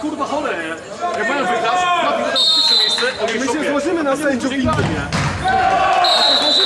Kurwa chore, nie? Jak mają wygrać, trafił teraz pierwsze miejsce, My się złożymy na sędziów innych. Vamos!